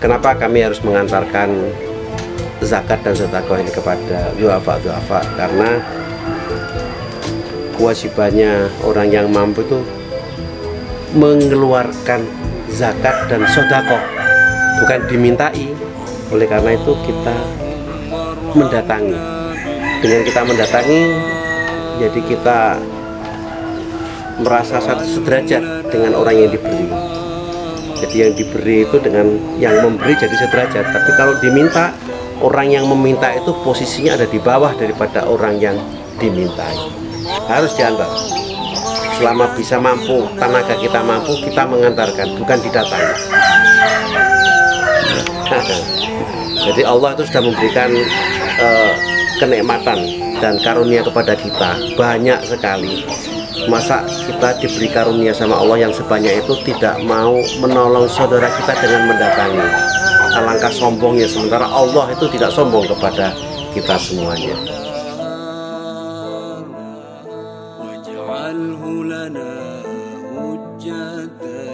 Kenapa kami harus mengantarkan zakat dan sedekah ini kepada duafa duafa? Karena kewajibannya orang yang mampu itu mengeluarkan zakat dan sodako bukan dimintai. Oleh karena itu kita mendatangi. Dengan kita mendatangi jadi kita merasa satu sederajat dengan orang yang diberi jadi yang diberi itu dengan yang memberi jadi sederajat. Tapi kalau diminta orang yang meminta itu posisinya ada di bawah daripada orang yang dimintai. Harus diantar selama bisa mampu tenaga kita mampu kita mengantarkan bukan didatangi. Jadi Allah itu sudah memberikan uh, kenikmatan dan karunia kepada kita. Banyak sekali masa kita diberi karunia sama Allah yang sebanyak itu tidak mau menolong saudara kita dengan mendatangi alangkah sombongnya sementara Allah itu tidak sombong kepada kita semuanya واجعله لنا حجة